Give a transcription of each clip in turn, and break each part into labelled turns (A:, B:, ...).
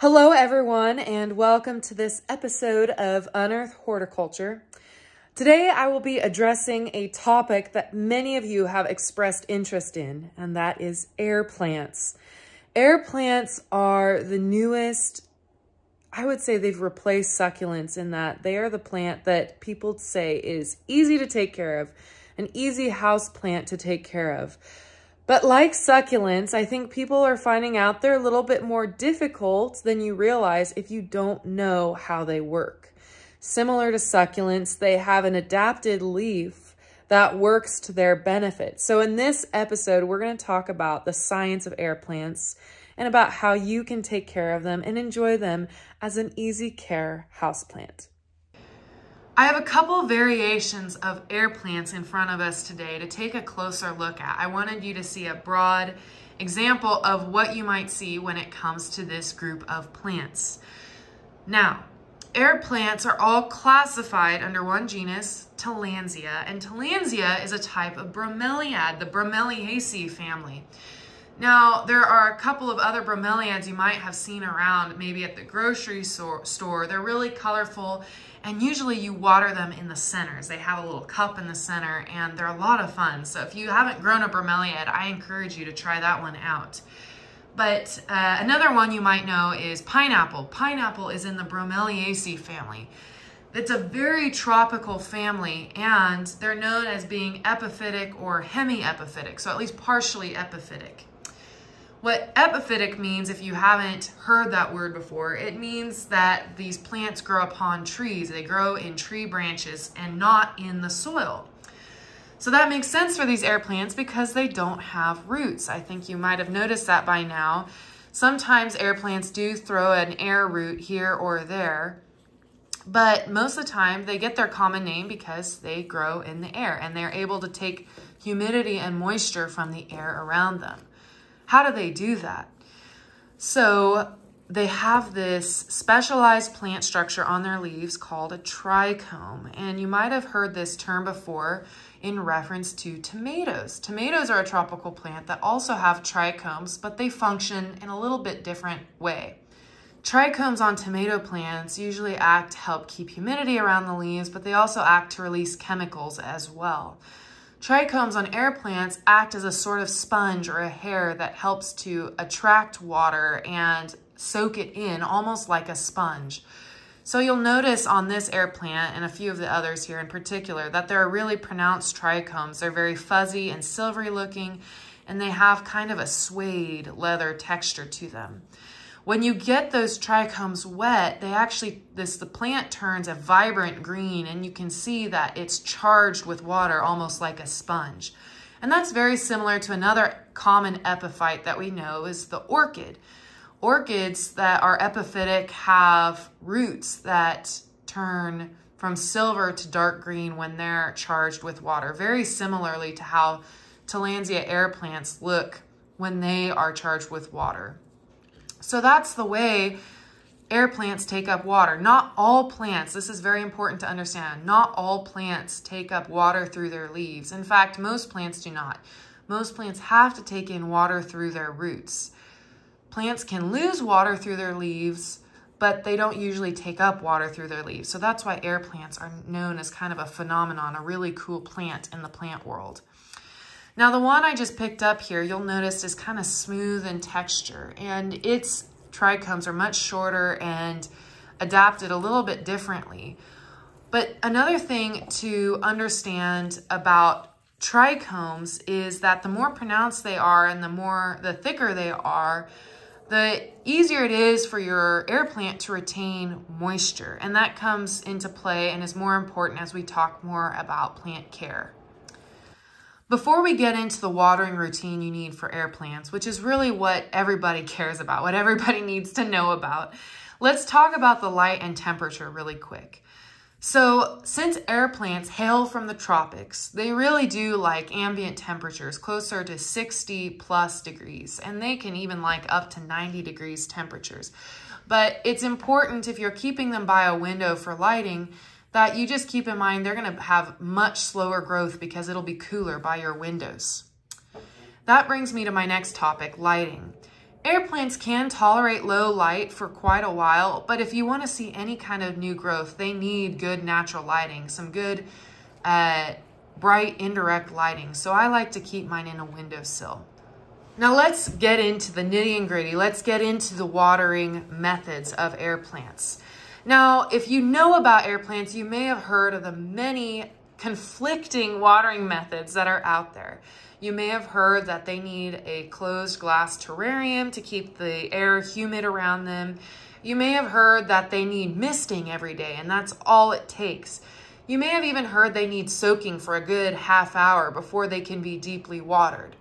A: Hello, everyone, and welcome to this episode of Unearth Horticulture. Today, I will be addressing a topic that many of you have expressed interest in, and that is air plants. Air plants are the newest, I would say they've replaced succulents in that they are the plant that people say is easy to take care of, an easy house plant to take care of. But like succulents, I think people are finding out they're a little bit more difficult than you realize if you don't know how they work. Similar to succulents, they have an adapted leaf that works to their benefit. So in this episode, we're going to talk about the science of air plants and about how you can take care of them and enjoy them as an easy care houseplant. I have a couple variations of air plants in front of us today to take a closer look at. I wanted you to see a broad example of what you might see when it comes to this group of plants. Now, air plants are all classified under one genus, Tillandsia, and Tillandsia is a type of bromeliad, the Bromeliaceae family. Now, there are a couple of other bromeliads you might have seen around, maybe at the grocery store. They're really colorful, and usually you water them in the centers. They have a little cup in the center, and they're a lot of fun. So if you haven't grown a bromeliad, I encourage you to try that one out. But uh, another one you might know is pineapple. Pineapple is in the Bromeliaceae family. It's a very tropical family, and they're known as being epiphytic or hemiepiphytic, so at least partially epiphytic. What epiphytic means, if you haven't heard that word before, it means that these plants grow upon trees. They grow in tree branches and not in the soil. So that makes sense for these air plants because they don't have roots. I think you might have noticed that by now. Sometimes air plants do throw an air root here or there, but most of the time they get their common name because they grow in the air and they're able to take humidity and moisture from the air around them. How do they do that? So they have this specialized plant structure on their leaves called a trichome. And you might have heard this term before in reference to tomatoes. Tomatoes are a tropical plant that also have trichomes, but they function in a little bit different way. Trichomes on tomato plants usually act to help keep humidity around the leaves, but they also act to release chemicals as well. Trichomes on air plants act as a sort of sponge or a hair that helps to attract water and soak it in almost like a sponge. So you'll notice on this air plant and a few of the others here in particular that there are really pronounced trichomes. They're very fuzzy and silvery looking and they have kind of a suede leather texture to them. When you get those trichomes wet, they actually, this the plant turns a vibrant green and you can see that it's charged with water almost like a sponge. And that's very similar to another common epiphyte that we know is the orchid. Orchids that are epiphytic have roots that turn from silver to dark green when they're charged with water, very similarly to how Tillandsia air plants look when they are charged with water. So that's the way air plants take up water. Not all plants, this is very important to understand, not all plants take up water through their leaves. In fact, most plants do not. Most plants have to take in water through their roots. Plants can lose water through their leaves, but they don't usually take up water through their leaves. So that's why air plants are known as kind of a phenomenon, a really cool plant in the plant world. Now the one I just picked up here, you'll notice is kind of smooth in texture and its trichomes are much shorter and adapted a little bit differently. But another thing to understand about trichomes is that the more pronounced they are and the more, the thicker they are, the easier it is for your air plant to retain moisture. And that comes into play and is more important as we talk more about plant care. Before we get into the watering routine you need for air plants, which is really what everybody cares about, what everybody needs to know about, let's talk about the light and temperature really quick. So since air plants hail from the tropics, they really do like ambient temperatures closer to 60 plus degrees, and they can even like up to 90 degrees temperatures. But it's important if you're keeping them by a window for lighting that you just keep in mind they're going to have much slower growth because it'll be cooler by your windows. That brings me to my next topic, lighting. Air plants can tolerate low light for quite a while, but if you want to see any kind of new growth, they need good natural lighting, some good uh, bright indirect lighting. So I like to keep mine in a windowsill. Now let's get into the nitty and gritty. Let's get into the watering methods of air plants. Now, if you know about air plants, you may have heard of the many conflicting watering methods that are out there. You may have heard that they need a closed glass terrarium to keep the air humid around them. You may have heard that they need misting every day, and that's all it takes. You may have even heard they need soaking for a good half hour before they can be deeply watered.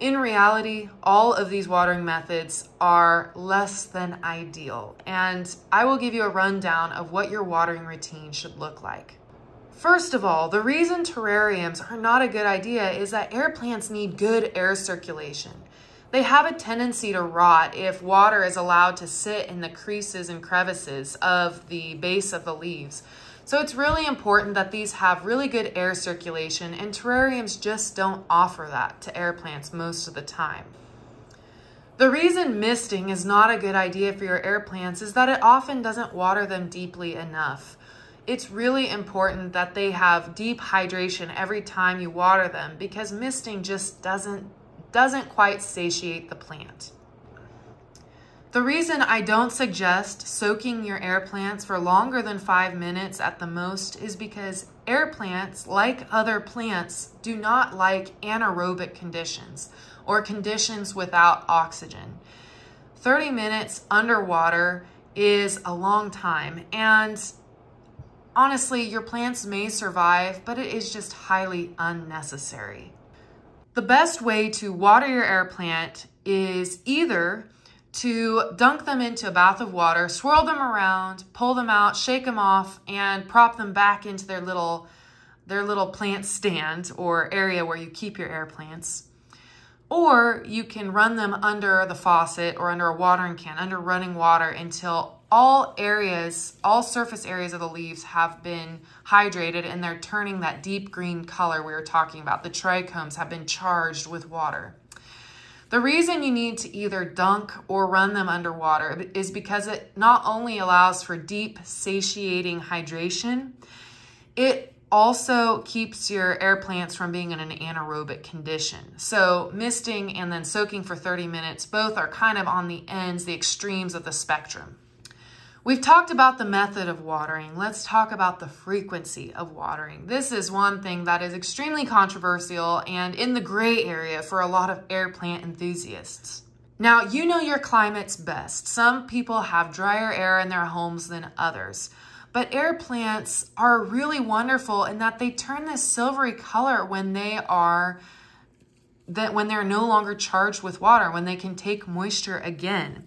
A: In reality, all of these watering methods are less than ideal, and I will give you a rundown of what your watering routine should look like. First of all, the reason terrariums are not a good idea is that air plants need good air circulation. They have a tendency to rot if water is allowed to sit in the creases and crevices of the base of the leaves. So it's really important that these have really good air circulation and terrariums just don't offer that to air plants most of the time. The reason misting is not a good idea for your air plants is that it often doesn't water them deeply enough. It's really important that they have deep hydration every time you water them because misting just doesn't doesn't quite satiate the plant. The reason I don't suggest soaking your air plants for longer than five minutes at the most is because air plants, like other plants, do not like anaerobic conditions or conditions without oxygen. 30 minutes underwater is a long time and honestly, your plants may survive, but it is just highly unnecessary. The best way to water your air plant is either to dunk them into a bath of water, swirl them around, pull them out, shake them off, and prop them back into their little, their little plant stand or area where you keep your air plants. Or you can run them under the faucet or under a watering can, under running water until all areas, all surface areas of the leaves have been hydrated and they're turning that deep green color we were talking about. The trichomes have been charged with water. The reason you need to either dunk or run them underwater is because it not only allows for deep, satiating hydration, it also keeps your air plants from being in an anaerobic condition. So misting and then soaking for 30 minutes, both are kind of on the ends, the extremes of the spectrum. We've talked about the method of watering. Let's talk about the frequency of watering. This is one thing that is extremely controversial and in the gray area for a lot of air plant enthusiasts. Now, you know your climates best. Some people have drier air in their homes than others. But air plants are really wonderful in that they turn this silvery color when they are that when they're no longer charged with water, when they can take moisture again.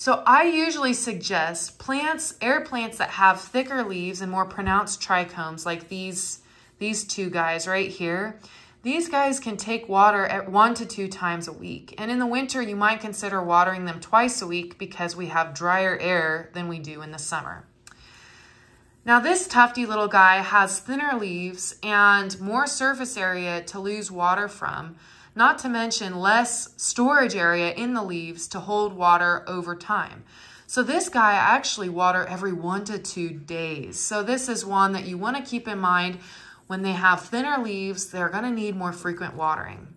A: So I usually suggest plants, air plants that have thicker leaves and more pronounced trichomes like these, these two guys right here. These guys can take water at one to two times a week. And in the winter, you might consider watering them twice a week because we have drier air than we do in the summer. Now this tufty little guy has thinner leaves and more surface area to lose water from, not to mention less storage area in the leaves to hold water over time. So this guy I actually water every one to two days. So this is one that you want to keep in mind when they have thinner leaves, they're going to need more frequent watering.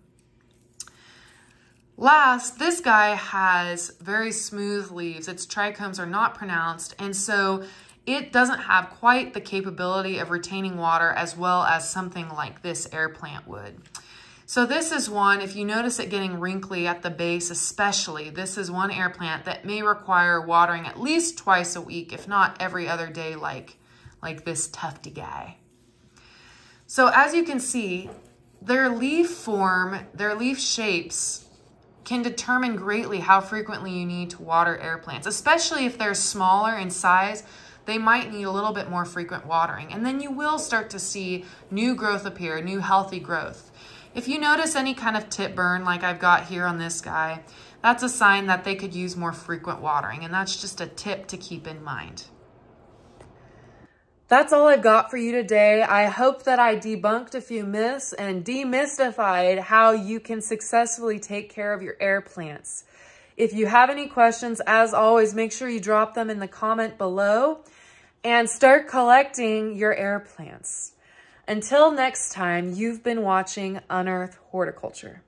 A: Last, this guy has very smooth leaves. Its trichomes are not pronounced, and so it doesn't have quite the capability of retaining water as well as something like this air plant would. So this is one, if you notice it getting wrinkly at the base especially, this is one air plant that may require watering at least twice a week, if not every other day like, like this tufty guy. So as you can see, their leaf form, their leaf shapes can determine greatly how frequently you need to water air plants, especially if they're smaller in size, they might need a little bit more frequent watering. And then you will start to see new growth appear, new healthy growth. If you notice any kind of tip burn like I've got here on this guy, that's a sign that they could use more frequent watering. And that's just a tip to keep in mind. That's all I've got for you today. I hope that I debunked a few myths and demystified how you can successfully take care of your air plants. If you have any questions, as always, make sure you drop them in the comment below and start collecting your air plants. Until next time, you've been watching Unearth Horticulture.